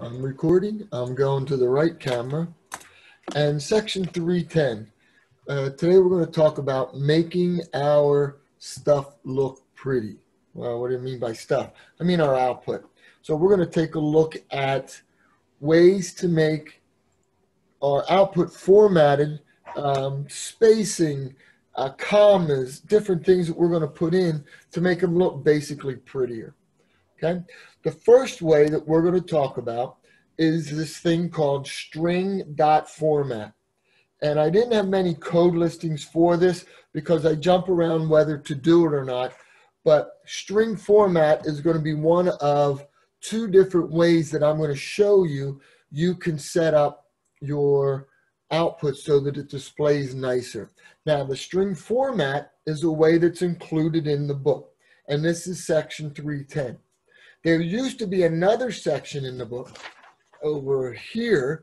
I'm recording. I'm going to the right camera. And section 310. Uh, today we're going to talk about making our stuff look pretty. Well, what do I mean by stuff? I mean our output. So we're going to take a look at ways to make our output formatted, um, spacing, uh, commas, different things that we're going to put in to make them look basically prettier. Okay. The first way that we're going to talk about is this thing called string dot format. And I didn't have many code listings for this because I jump around whether to do it or not. But string format is going to be one of two different ways that I'm going to show you you can set up your output so that it displays nicer. Now, the string format is a way that's included in the book, and this is section 310. There used to be another section in the book over here,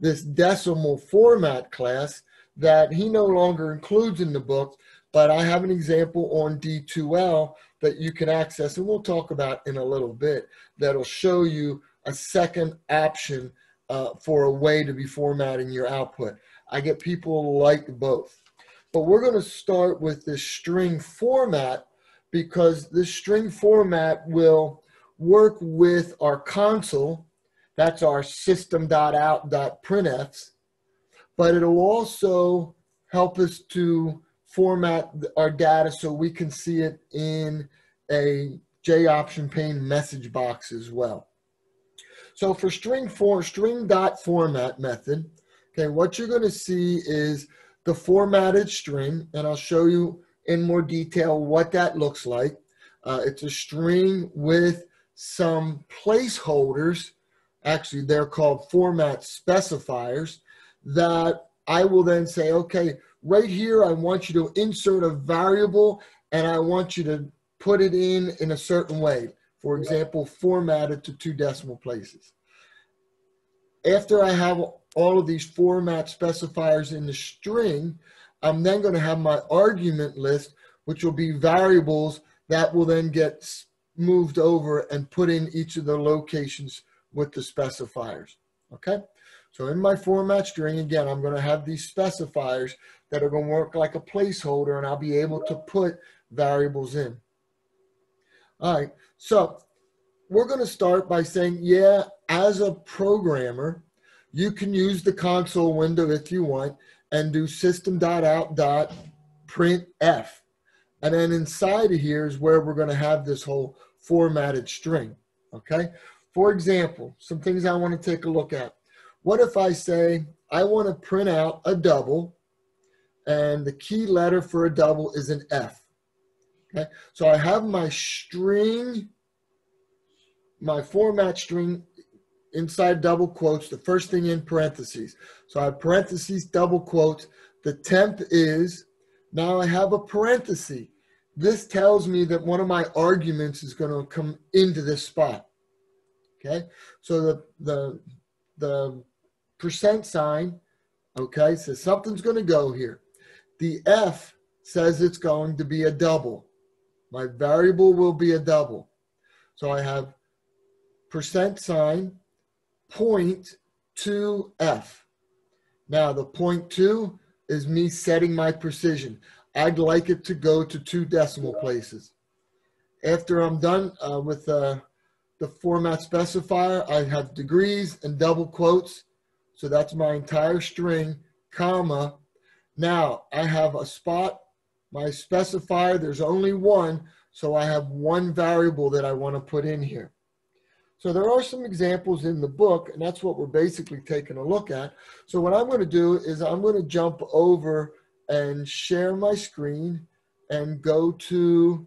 this decimal format class that he no longer includes in the book, but I have an example on D2L that you can access, and we'll talk about in a little bit, that'll show you a second option uh, for a way to be formatting your output. I get people like both. But we're going to start with this string format because this string format will work with our console. That's our system.out.printfs. But it'll also help us to format our data so we can see it in a J option pane message box as well. So for string for string dot format method, okay, what you're going to see is the formatted string, and I'll show you in more detail what that looks like. Uh, it's a string with some placeholders. Actually, they're called format specifiers that I will then say, okay, right here, I want you to insert a variable and I want you to put it in in a certain way for example, formatted to two decimal places. After I have all of these format specifiers in the string, I'm then going to have my argument list, which will be variables that will then get moved over and put in each of the locations with the specifiers. Okay? So in my format string, again, I'm going to have these specifiers that are going to work like a placeholder and I'll be able to put variables in. All right, so we're going to start by saying, yeah, as a programmer, you can use the console window if you want and do system.out.printf. And then inside of here is where we're going to have this whole formatted string. Okay. For example, some things I want to take a look at. What if I say I want to print out a double and the key letter for a double is an F? Okay, so I have my string, my format string inside double quotes, the first thing in parentheses. So I have parentheses, double quotes. The temp is, now I have a parenthesis. This tells me that one of my arguments is going to come into this spot. Okay, so the, the, the percent sign, okay, says something's going to go here. The F says it's going to be a double. My variable will be a double. So I have percent sign point two F. Now the point two is me setting my precision. I'd like it to go to two decimal places. After I'm done uh, with uh, the format specifier, I have degrees and double quotes. So that's my entire string, comma. Now I have a spot my specifier, there's only one, so I have one variable that I want to put in here. So there are some examples in the book, and that's what we're basically taking a look at. So what I'm going to do is I'm going to jump over and share my screen and go to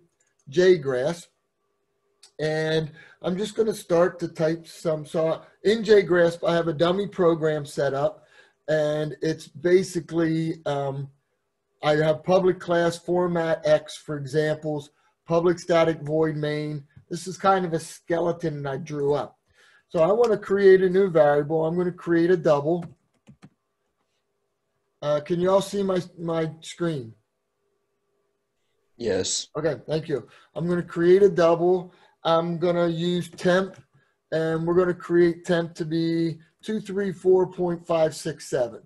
JGrasp. And I'm just going to start to type some. So in JGrasp, I have a dummy program set up, and it's basically um, I have public class format X for examples, public static void main. This is kind of a skeleton I drew up. So I want to create a new variable. I'm going to create a double. Uh, can you all see my, my screen? Yes. Okay, thank you. I'm going to create a double. I'm going to use temp, and we're going to create temp to be 234.567.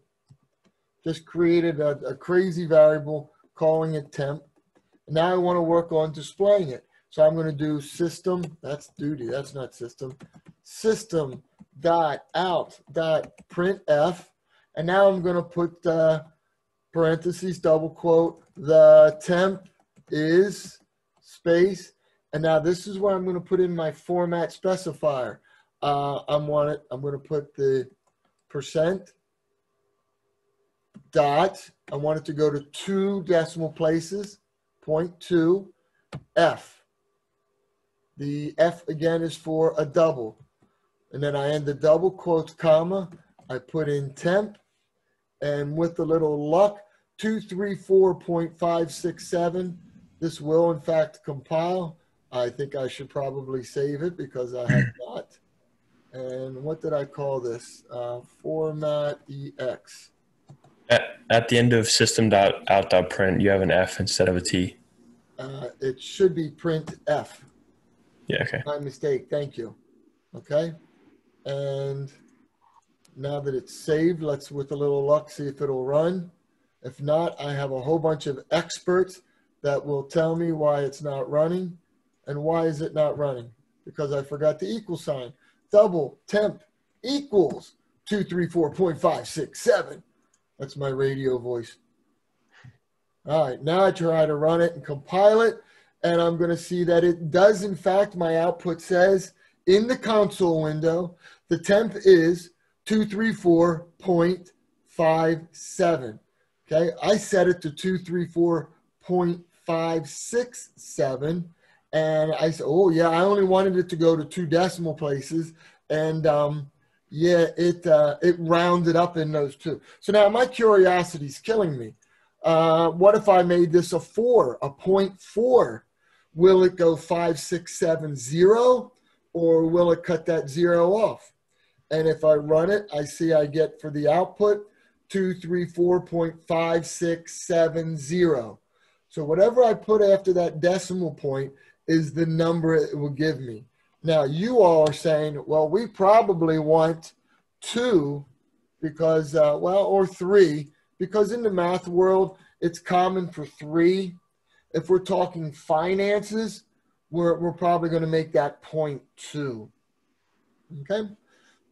Just created a, a crazy variable, calling it temp. And now I want to work on displaying it. So I'm going to do system, that's duty, that's not system, system dot out dot printf. And now I'm going to put uh, parentheses, double quote, the temp is space. And now this is where I'm going to put in my format specifier. Uh, I'm want it, I'm going to put the percent dot. I want it to go to two decimal places, point two, F. The F again is for a double. And then I end the double quotes, comma. I put in temp. And with a little luck, 234.567 this will in fact compile. I think I should probably save it because I have not. And what did I call this? Uh, format EX. At, at the end of system.out.print, you have an F instead of a T. Uh, it should be print F. Yeah, okay. My mistake. Thank you. Okay. And now that it's saved, let's with a little luck see if it'll run. If not, I have a whole bunch of experts that will tell me why it's not running. And why is it not running? Because I forgot the equal sign. Double temp equals 234.567. That's my radio voice. All right, now I try to run it and compile it, and I'm going to see that it does, in fact, my output says in the console window, the temp is 234.57. Okay, I set it to 234.57 five, six, seven. And I said, oh yeah, I only wanted it to go to two decimal places. And um, yeah, it uh, it rounded up in those two. So now my curiosity is killing me. Uh, what if I made this a four, a point four? Will it go five, six, seven, zero, or will it cut that zero off? And if I run it, I see I get for the output two, three, four point five, six, seven, zero. So whatever I put after that decimal point is the number it will give me. Now you all are saying, well, we probably want two because, uh, well, or three, because in the math world, it's common for three. If we're talking finances, we're, we're probably going to make that point two. Okay,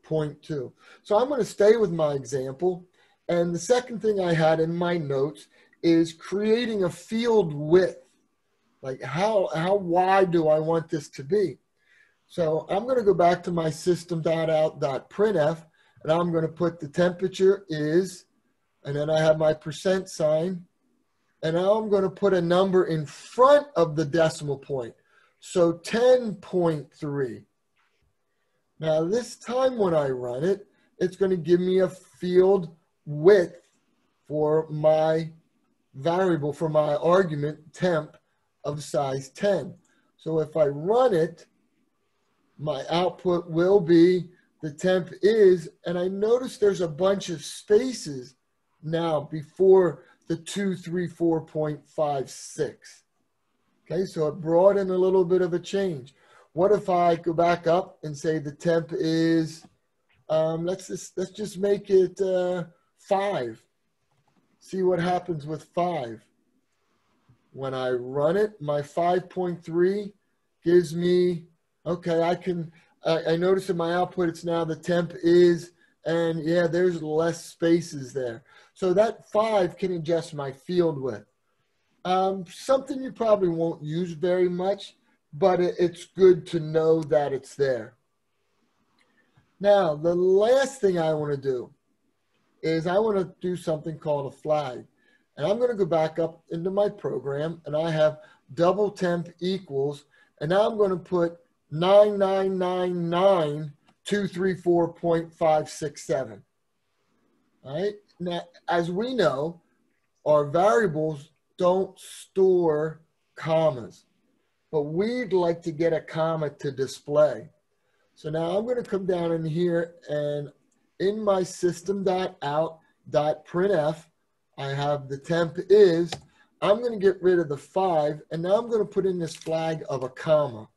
point two. So I'm going to stay with my example. And the second thing I had in my notes is creating a field width. Like how, how wide do I want this to be? So I'm going to go back to my system.out.printf and I'm going to put the temperature is, and then I have my percent sign. And now I'm going to put a number in front of the decimal point. So 10.3. Now this time when I run it, it's going to give me a field width for my variable for my argument temp of size 10. So if I run it, my output will be the temp is, and I notice there's a bunch of spaces now before the 234.56. Okay, so it brought in a little bit of a change. What if I go back up and say the temp is, um, let's just, let's just make it uh, five see what happens with five. When I run it, my 5.3 gives me, okay, I can, I, I notice in my output, it's now the temp is, and yeah, there's less spaces there. So that five can adjust my field width. Um, something you probably won't use very much, but it, it's good to know that it's there. Now, the last thing I want to do is I want to do something called a flag. And I'm going to go back up into my program and I have double temp equals, and now I'm going to put 9999234.567. All right. Now, as we know, our variables don't store commas, but we'd like to get a comma to display. So now I'm going to come down in here and in my system.out.printf, I have the temp is, I'm going to get rid of the five, and now I'm going to put in this flag of a comma.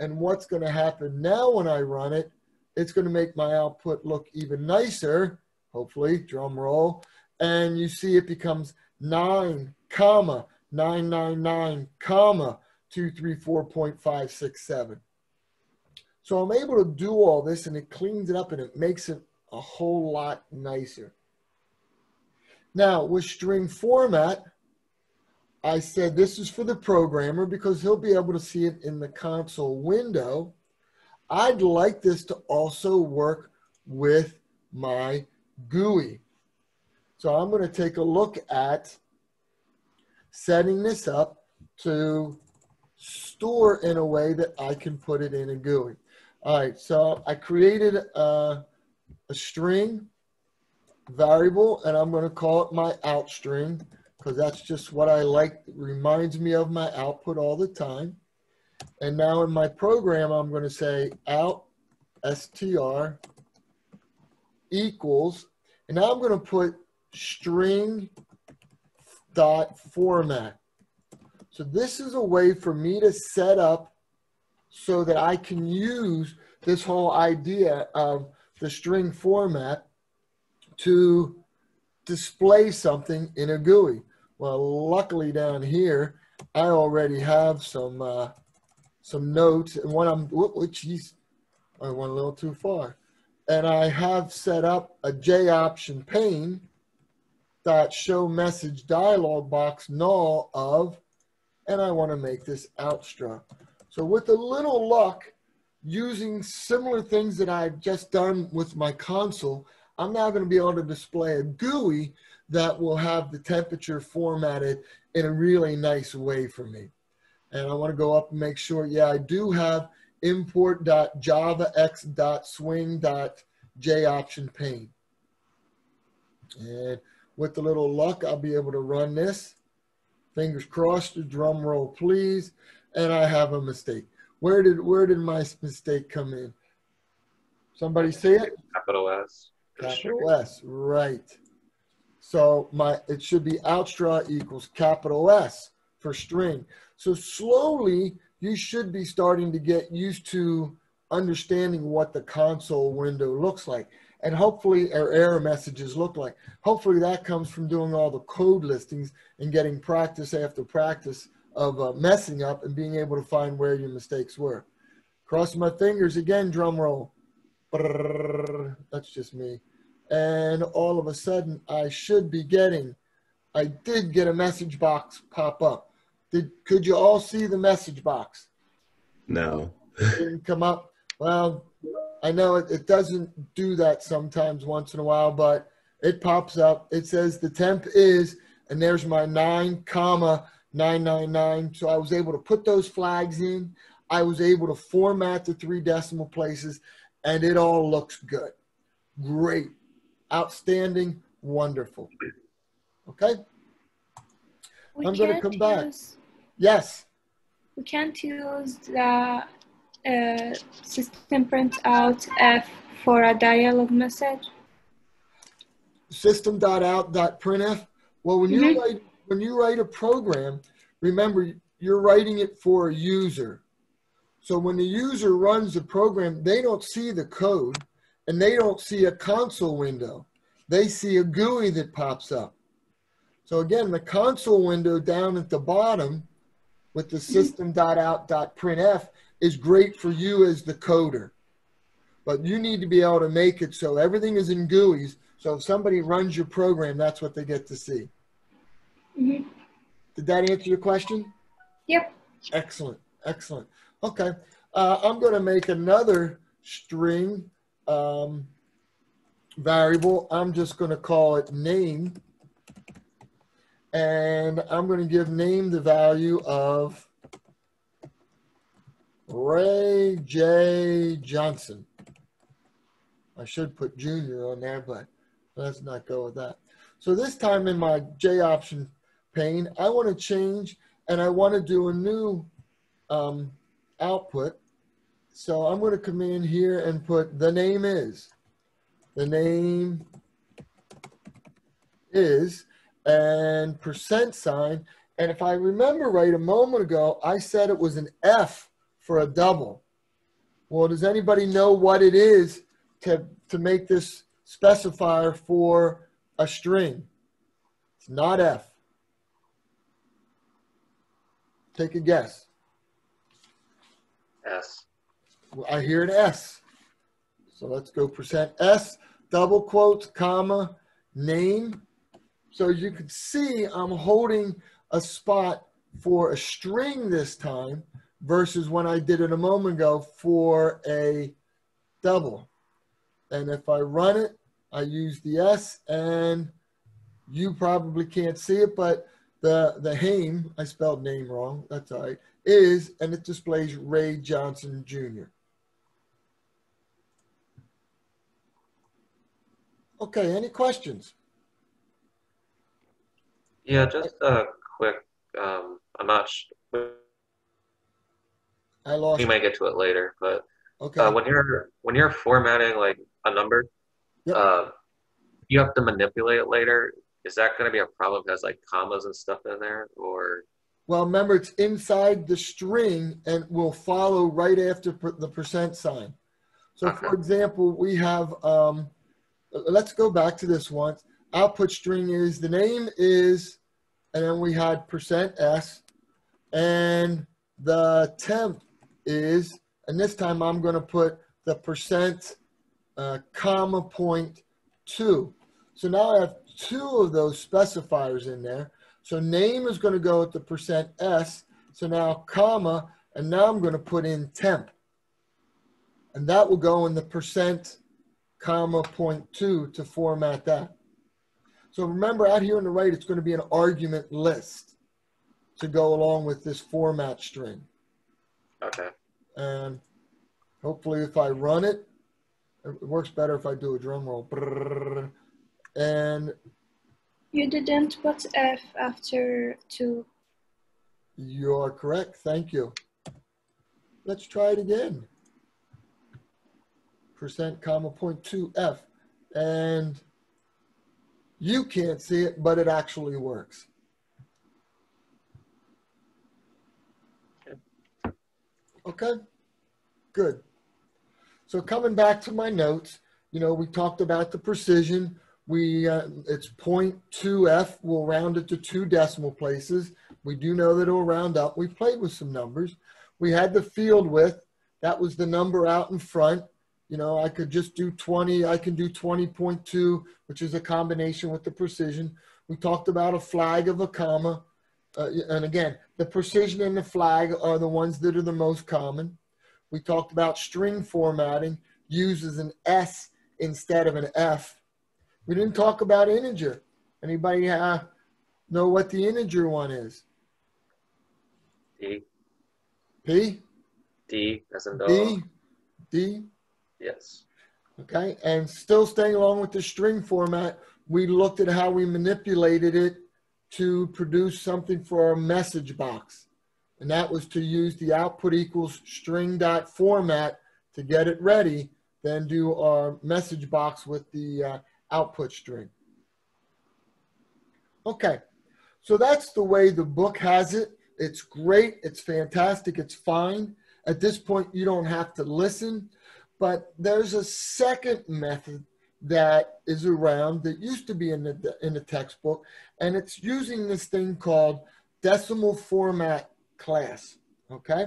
And what's going to happen now when I run it, it's going to make my output look even nicer, hopefully, drum roll. And you see it becomes 9, comma, 999, comma, 234.567. So I'm able to do all this and it cleans it up and it makes it a whole lot nicer. Now with string format, I said this is for the programmer because he'll be able to see it in the console window. I'd like this to also work with my GUI. So I'm going to take a look at setting this up to store in a way that I can put it in a GUI. All right, so I created a, a string variable and I'm going to call it my out string because that's just what I like. It reminds me of my output all the time. And now in my program, I'm going to say out str equals, and now I'm going to put string dot format. So this is a way for me to set up so that I can use this whole idea of the string format to display something in a GUI. Well, luckily down here, I already have some uh, some notes, and when I'm, which I went a little too far, and I have set up a J option pane dot show message dialog box null of, and I want to make this outstruct. So with a little luck, using similar things that I've just done with my console, I'm now going to be able to display a GUI that will have the temperature formatted in a really nice way for me. And I want to go up and make sure, yeah, I do have import.javax.swing.j option pane. And with a little luck, I'll be able to run this. Fingers crossed, the drum roll please and I have a mistake. Where did where did my mistake come in? Somebody say it? Capital S. Capital S, right. So my it should be outstraw equals capital S for string. So slowly you should be starting to get used to understanding what the console window looks like and hopefully our error messages look like. Hopefully that comes from doing all the code listings and getting practice after practice of uh, messing up and being able to find where your mistakes were. Cross my fingers again, drum roll. Brrr, that's just me. And all of a sudden, I should be getting, I did get a message box pop up. Did Could you all see the message box? No. didn't come up. Well, I know it, it doesn't do that sometimes once in a while, but it pops up. It says the temp is, and there's my nine comma 999. So I was able to put those flags in. I was able to format the three decimal places, and it all looks good. Great. Outstanding. Wonderful. Okay? We I'm going to come back. use- Yes. We can't use the uh, system print out F for a dialog message. System.out.printf. Well, when you write when you write a program, remember you're writing it for a user. So when the user runs the program, they don't see the code and they don't see a console window. They see a GUI that pops up. So again, the console window down at the bottom with the system.out.printf is great for you as the coder. But you need to be able to make it so everything is in GUIs. So if somebody runs your program, that's what they get to see. Mhm. Did that answer your question? Yep. Excellent, excellent. Okay, uh, I'm going to make another string um, variable. I'm just going to call it name. And I'm going to give name the value of Ray J. Johnson. I should put junior on there, but let's not go with that. So this time in my J option pane, I want to change and I want to do a new um, output. So I'm going to come in here and put the name is. The name is, and percent sign. And if I remember right, a moment ago, I said it was an F for a double. Well, does anybody know what it is to, to make this specifier for a string? It's not F. Take a guess. S. I hear an S. So let's go percent S, double quotes, comma, name. So you can see I'm holding a spot for a string this time versus when I did it a moment ago for a double. And if I run it, I use the S and you probably can't see it, but the, the name, I spelled name wrong, that's all right, is, and it displays Ray Johnson Jr. Okay, any questions? Yeah, just a quick. Um, I'm not. Sh- I lost. we might get to it later, but Okay. uh, when you're when you're formatting like a number, Yep. uh, you have to manipulate it later. Is that going to be a problem? It has like commas and stuff in there, or Well, remember it's inside the string and will follow right after per- the percent sign. So, for example, we have. Um, let's go back to this once. Output string is the name is, and then we had percent s, and the temp is, and this time I'm going to put the percent uh, comma point two. So now I have two of those specifiers in there. So name is going to go with the percent s. So now comma, and now I'm going to put in temp, and that will go in the percent comma point two to format that. So remember out here on the right, it's going to be an argument list to go along with this format string. okay, And hopefully if I run it, it works better if I do a drum roll. And You didn't put F after two. you are correct. Thank you. Let's try it again. Percent comma point two F. And you can't see it, but it actually works. Okay, good. So coming back to my notes, you know, we talked about the precision. We, uh, it's 0.2F. We'll round it to two decimal places. We do know that it'll round up. We played with some numbers. We had the field width. That was the number out in front. You know, I could just do 20. I can do 20.2, which is a combination with the precision. We talked about a flag of a comma. Uh, and again, the precision and the flag are the ones that are the most common. We talked about string formatting uses an S instead of an F. We didn't talk about integer. Anybody uh, know what the integer one is? D P, D as in dog. D, D. Yes. Okay, and still staying along with the string format, we looked at how we manipulated it to produce something for our message box. And that was to use the output equals string dot format to get it ready, then do our message box with the uh, output string. Okay, so that's the way the book has it. It's great, it's fantastic, it's fine. At this point, you don't have to listen, but there's a second method that is around that used to be in the in the textbook, and it's using this thing called decimal format class. Okay,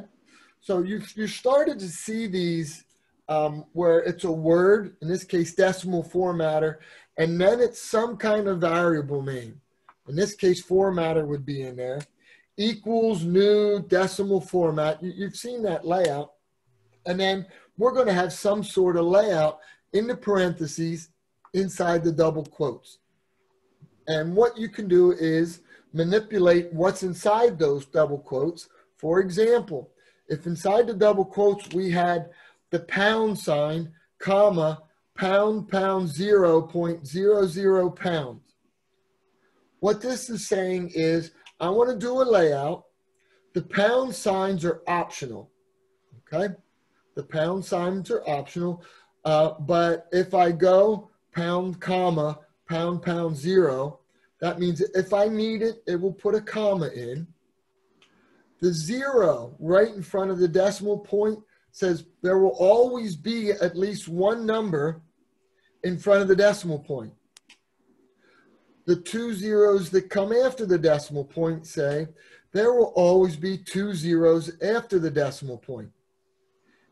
so you you started to see these um, where it's a word, in this case decimal formatter, and then it's some kind of variable name. In this case, formatter would be in there. Equals new decimal format. You, you've seen that layout, and then we're going to have some sort of layout in the parentheses inside the double quotes. And what you can do is manipulate what's inside those double quotes. For example, if inside the double quotes we had the pound sign, comma, pound, pound, zero point zero zero pounds. What this is saying is I want to do a layout. The pound signs are optional. Okay. The pound signs are optional. Uh, but if I go pound, comma, pound, pound, zero, That means if I need it, it will put a comma in. The zero right in front of the decimal point says there will always be at least one number in front of the decimal point. The two zeros that come after the decimal point say there will always be two zeros after the decimal point.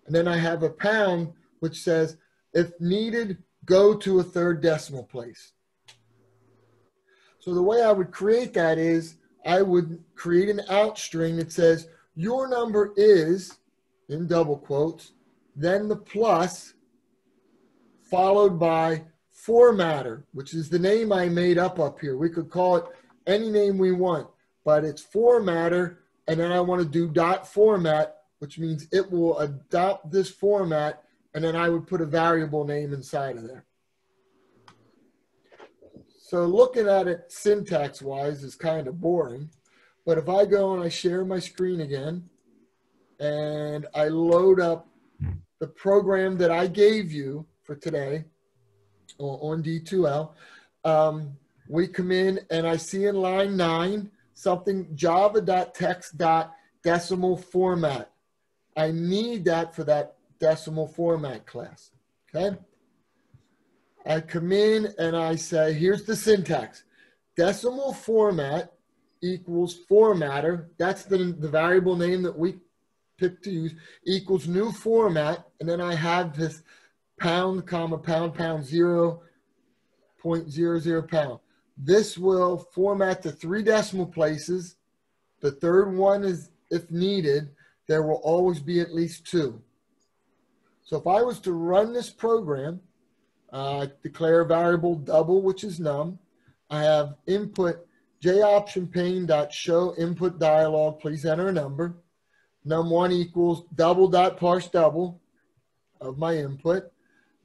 And then I have a pound which says if needed, go to a third decimal place. So the way I would create that is I would create an out string that says your number is in double quotes, then the plus followed by formatter, which is the name I made up up here. We could call it any name we want, but it's formatter. And then I want to do dot format, which means it will adopt this format. And then I would put a variable name inside of there. So looking at it syntax wise is kind of boring. But if I go and I share my screen again and I load up the program that I gave you for today on D2L, um, we come in and I see in line nine something java.text.decimal format. I need that for that decimal format class. Okay. I come in and I say, here's the syntax. Decimal format equals formatter. That's the, the variable name that we picked to use equals new format. And then I have this pound, comma, pound, pound, zero point zero zero pound. This will format to three decimal places. The third one is if needed, there will always be at least two. So if I was to run this program, uh, declare variable double, which is num. I have input j option pane dot show input dialog. Please enter a number. Num1 equals double dot parse double of my input.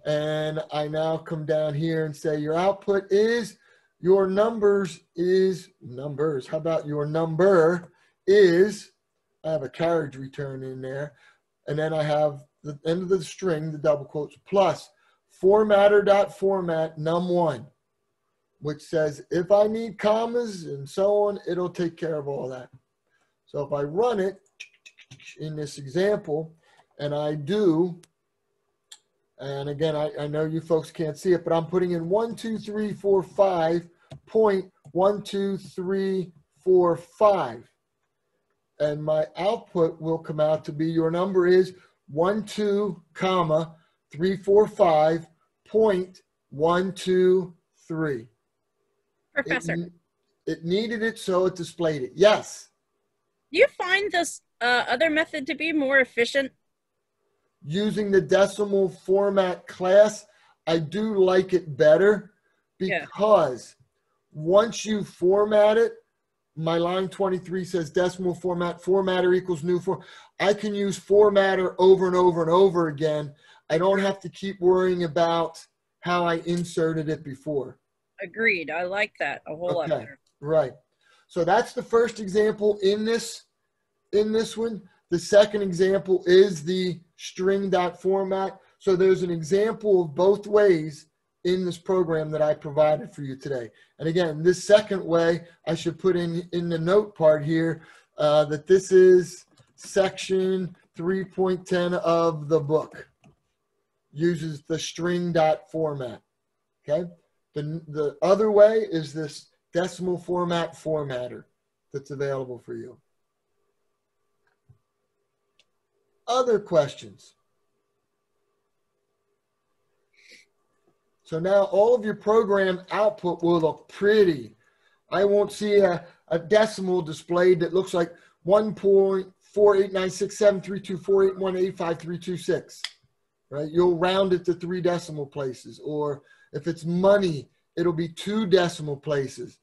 And I now come down here and say your output is your numbers is numbers. How about your number is, I have a carriage return in there. And then I have the end of the string, the double quotes, plus formatter.format num1, which says if I need commas and so on, it'll take care of all that. So if I run it in this example and I do, and again, I, I know you folks can't see it, but I'm putting in one, two, three, four, five point one, two, three, four, five. And my output will come out to be your number is one, two, comma, three, four, five, point, one, two, three. Professor, It, it needed it, so it displayed it. Yes. do you find this uh, other method to be more efficient? Using the decimal format class, I do like it better Yeah. because once you format it, my line 23 says decimal format, formatter equals new form. I can use formatter over and over and over again. I don't have to keep worrying about how I inserted it before. Agreed. I like that a whole lot Okay. better. Right. So that's the first example in this in this one. The second example is the string dot format. So there's an example of both ways in this program that I provided for you today. And again, this second way, I should put in in the note part here uh, that this is section 3.10 of the book. Uses the string dot format. Okay. The, the other way is this decimal format formatter that's available for you. Other questions? So now all of your program output will look pretty. I won't see a, a decimal displayed that looks like 1.489673248185326, right? You'll round it to three decimal places. Or if it's money, it'll be two decimal places.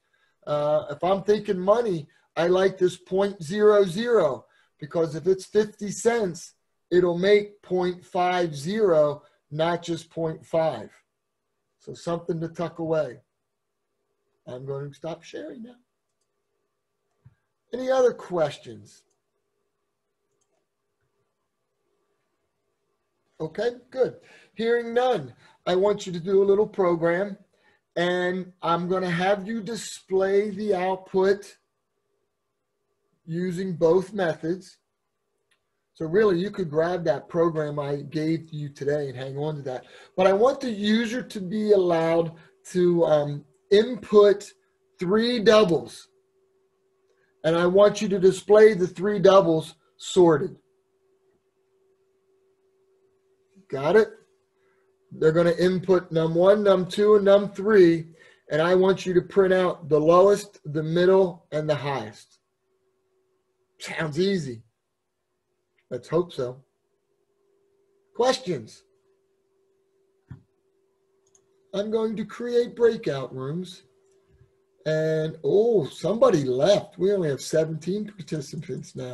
Uh, if I'm thinking money, I like this 0.00 because if it's 50 cents, it'll make 0.50, not just 0.5. So something to tuck away. I'm going to stop sharing now. Any other questions? Okay, good. Hearing none, I want you to do a little program and I'm going to have you display the output using both methods. So really, you could grab that program I gave you today and hang on to that. But I want the user to be allowed to um, input three doubles. And I want you to display the three doubles sorted. Got it? They're going to input num one, num two, and num three. And I want you to print out the lowest, the middle, and the highest. Sounds easy. Let's hope so. Questions? I'm going to create breakout rooms. And oh, somebody left. We only have 17 participants now.